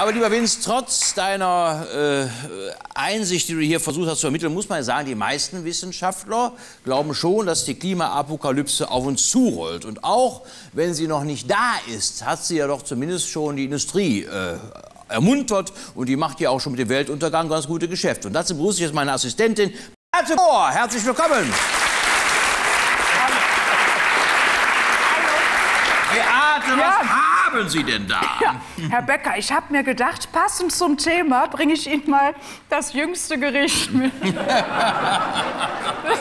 Aber lieber Vince, trotz deiner äh, Einsicht, die du hier versucht hast zu ermitteln, muss man sagen, die meisten Wissenschaftler glauben schon, dass die Klimaapokalypse auf uns zurollt. Und auch wenn sie noch nicht da ist, hat sie ja doch zumindest schon die Industrie äh, ermuntert und die macht ja auch schon mit dem Weltuntergang ganz gute Geschäfte. Und dazu begrüße ich jetzt meine Assistentin Beate Mohr. Herzlich willkommen. Beate, Ja. Haben Sie denn da? Ja, Herr Becker, ich habe mir gedacht, passend zum Thema bringe ich Ihnen mal das jüngste Gericht mit.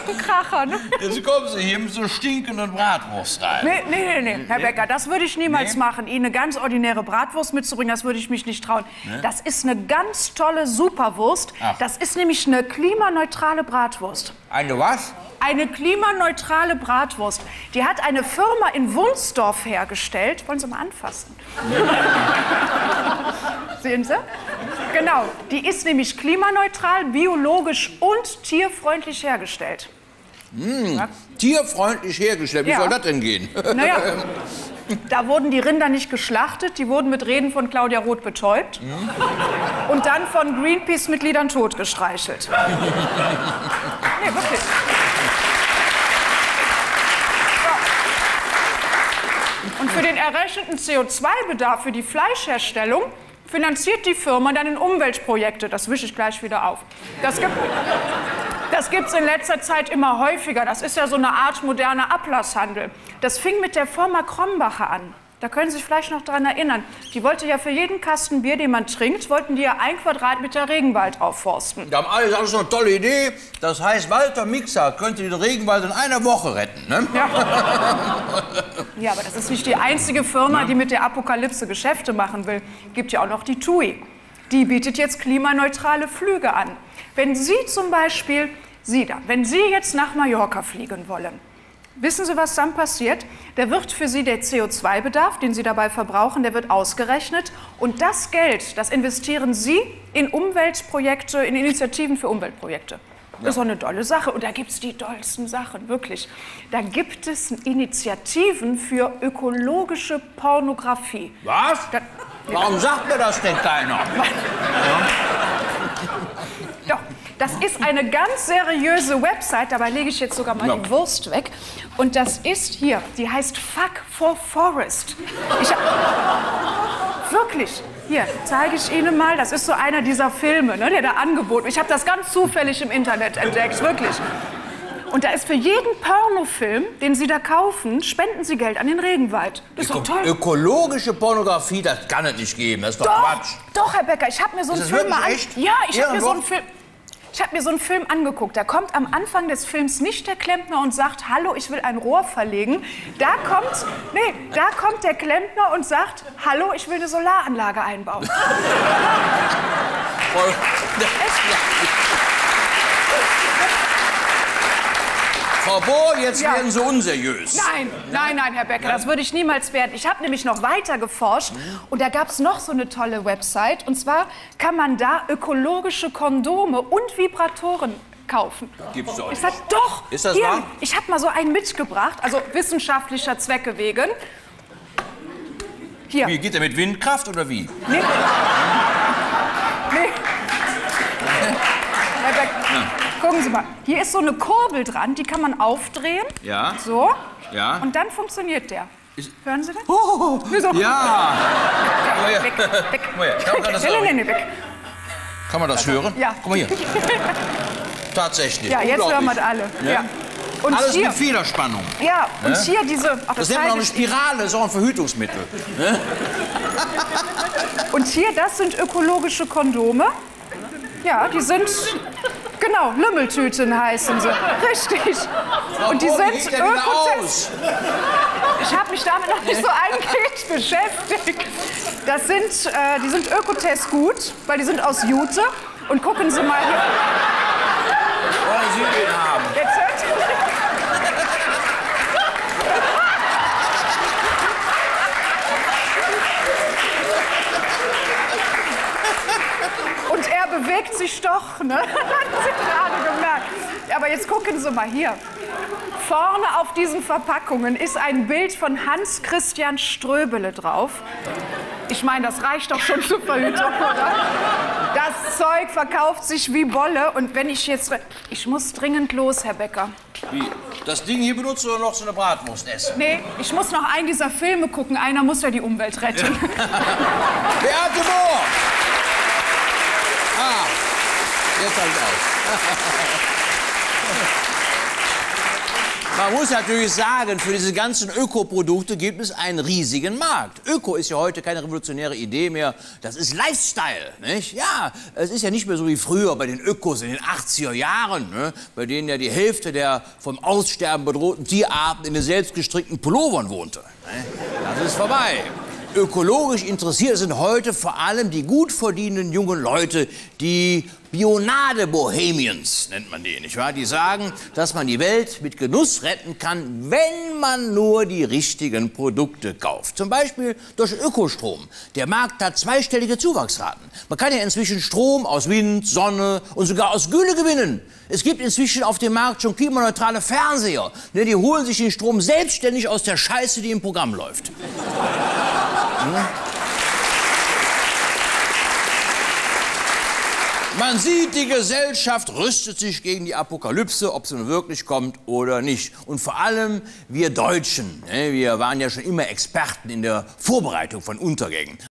Ein Kracher, ne? Jetzt kommen Sie hier mit so stinkenden Bratwurst rein. Nee, nee, nee, nee, Herr Becker, das würde ich niemals Nee? machen. Ihnen eine ganz ordinäre Bratwurst mitzubringen, das würde ich mich nicht trauen. Das ist eine ganz tolle Superwurst. Ach. Das ist nämlich eine klimaneutrale Bratwurst. Eine was? Eine klimaneutrale Bratwurst. Die hat eine Firma in Wunsdorf hergestellt. Wollen Sie mal anfassen? Sehen Sie? Genau. Die ist nämlich klimaneutral, biologisch und tierfreundlich hergestellt. Tierfreundlich hergestellt. Wie Ja. soll das denn gehen? Naja, da wurden die Rinder nicht geschlachtet, die wurden mit Reden von Claudia Roth betäubt und dann von Greenpeace-Mitgliedern totgestreichelt. Nee, wirklich. Und für den errechneten CO2-Bedarf für die Fleischherstellung finanziert die Firma dann in Umweltprojekte. Das wische ich gleich wieder auf. Das gibt, das gibt es in letzter Zeit immer häufiger. Das ist ja so eine Art moderner Ablasshandel. Das fing mit der Firma Krombacher an. Da können Sie sich vielleicht noch daran erinnern. Die wollte ja für jeden Kasten Bier, den man trinkt, wollten die ja ein Quadratmeter Regenwald aufforsten. Wir haben alles, alles eine tolle Idee. Das heißt, Walter Mixer könnte den Regenwald in einer Woche retten. Ne? Ja, aber das ist nicht die einzige Firma, die mit der Apokalypse Geschäfte machen will. Gibt ja auch noch die TUI. Die bietet jetzt klimaneutrale Flüge an. Wenn Sie zum Beispiel, Sie da, wenn Sie jetzt nach Mallorca fliegen wollen, wissen Sie, was dann passiert? Da wird für Sie der CO2-Bedarf, den Sie dabei verbrauchen, der wird ausgerechnet. Und das Geld, das investieren Sie in Umweltprojekte, in Initiativen für Umweltprojekte. Das ist doch eine tolle Sache. Und da gibt es die tollsten Sachen, wirklich. Da gibt es Initiativen für ökologische Pornografie. Was? Da, Warum sagt mir das denn keiner? Doch, das ist eine ganz seriöse Website. Dabei lege ich jetzt sogar mal Ja. die Wurst weg. Und das ist hier, die heißt Fuck for Forest. Ich, wirklich, hier zeige ich Ihnen mal. Das ist so einer dieser Filme, ne, der da angeboten. Ich habe das ganz zufällig im Internet entdeckt, wirklich. Und da ist für jeden Pornofilm, den Sie da kaufen, spenden Sie Geld an den Regenwald. Das ist doch toll. Ökologische Pornografie, das kann es nicht geben. Das ist doch, Doch, Quatsch. doch, Herr Becker, ich habe mir so einen Film mal an. echt? Ja, ich habe mir so einen? Film. Ich habe mir so einen Film angeguckt. Da kommt am Anfang des Films nicht der Klempner und sagt, hallo, ich will ein Rohr verlegen. Da kommt, nee, da kommt der Klempner und sagt, hallo, ich will eine Solaranlage einbauen. Voll- Frau Bohr, jetzt Ja. werden Sie unseriös. Nein, nein, nein, Herr Becker, das würde ich niemals werden. Ich habe nämlich noch weiter geforscht und da gab es noch so eine tolle Website. Und zwar kann man da ökologische Kondome und Vibratoren kaufen. Gibt's doch Ist nicht. das doch? Ist das Hier, wahr? Ich habe mal so einen mitgebracht, also wissenschaftlicher Zwecke wegen. Hier. Wie, geht der mit Windkraft oder wie? Nee. nee. Gucken Sie mal. Hier ist so eine Kurbel dran, die kann man aufdrehen. Ja. So. Ja. Und dann funktioniert der. Ist- Hören Sie das? Oh, Wieso? ja. Guck mal hier. Weg, weg. Kann man das, Nee, nee, nee, nee, weg. Kann man das hören? Ja. Guck mal hier. Tatsächlich. Ja, jetzt hören wir das alle. Ja. Ja. Und Alles hier, mit Federspannung. ja, und Ja. hier diese, ach, Das das nennt man auch eine ich. Spirale, ist auch ein Verhütungsmittel. Und hier, das sind ökologische Kondome. Ja, die sind, genau, Lümmeltüten heißen sie. Richtig. Und die sind Ökotest. Ich habe mich damit noch nicht so eingehend beschäftigt. Das sind, äh, die sind Ökotest gut, weil die sind aus Jute. Und gucken Sie mal hier. Wollen Sie den haben? Jetzt hört Und bewegt sich doch, ne? Hat sie gerade gemerkt. Aber jetzt gucken Sie mal hier. Vorne auf diesen Verpackungen ist ein Bild von Hans Christian Ströbele drauf. Ich meine, das reicht doch schon zur Verhütung, oder? Das Zeug verkauft sich wie Bolle. Und wenn ich jetzt... Ich muss dringend los, Herr Becker. Wie? Das Ding hier benutzt oder noch so eine Bratwurst essen? Nee, ich muss noch einen dieser Filme gucken. Einer muss ja die Umwelt retten. Beate Mohr! Jetzt habe ich aus. Man muss natürlich sagen, für diese ganzen Ökoprodukte gibt es einen riesigen Markt. Öko ist ja heute keine revolutionäre Idee mehr, das ist Lifestyle, nicht? Ja, es ist ja nicht mehr so wie früher bei den Ökos in den 80er Jahren, ne? bei denen ja die Hälfte der vom Aussterben bedrohten Tierarten in den selbstgestrickten Pullovern wohnte. Ne? Das ist vorbei. Ökologisch interessiert sind heute vor allem die gut verdienenden jungen Leute, die Bionade-Bohemians nennt man die, nicht wahr? Die sagen, dass man die Welt mit Genuss retten kann, wenn man nur die richtigen Produkte kauft. Zum Beispiel durch Ökostrom. Der Markt hat zweistellige Zuwachsraten. Man kann ja inzwischen Strom aus Wind, Sonne und sogar aus Gülle gewinnen. Es gibt inzwischen auf dem Markt schon klimaneutrale Fernseher. Ne, die holen sich den Strom selbstständig aus der Scheiße, die im Programm läuft. Man sieht, die Gesellschaft rüstet sich gegen die Apokalypse, ob sie nun wirklich kommt oder nicht. Und vor allem wir Deutschen, ne, wir waren ja schon immer Experten in der Vorbereitung von Untergängen.